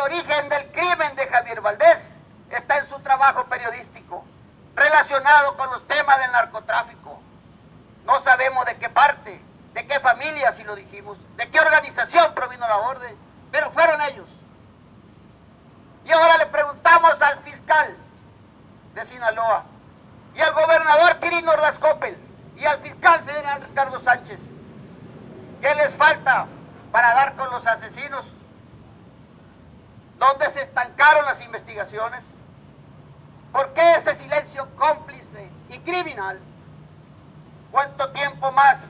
origen del crimen de Javier Valdés está en su trabajo periodístico, relacionado con los temas del narcotráfico. No sabemos de qué parte, de qué familia, si lo dijimos, de qué organización provino la orden, pero fueron ellos. Y ahora le preguntamos al fiscal de Sinaloa y al gobernador Quirino Ordaz Coppel y al fiscal federal Ricardo Sánchez, ¿qué les falta para dar con los asesinos? ¿Dónde se estancaron las investigaciones? ¿Por qué ese silencio cómplice y criminal? ¿Cuánto tiempo más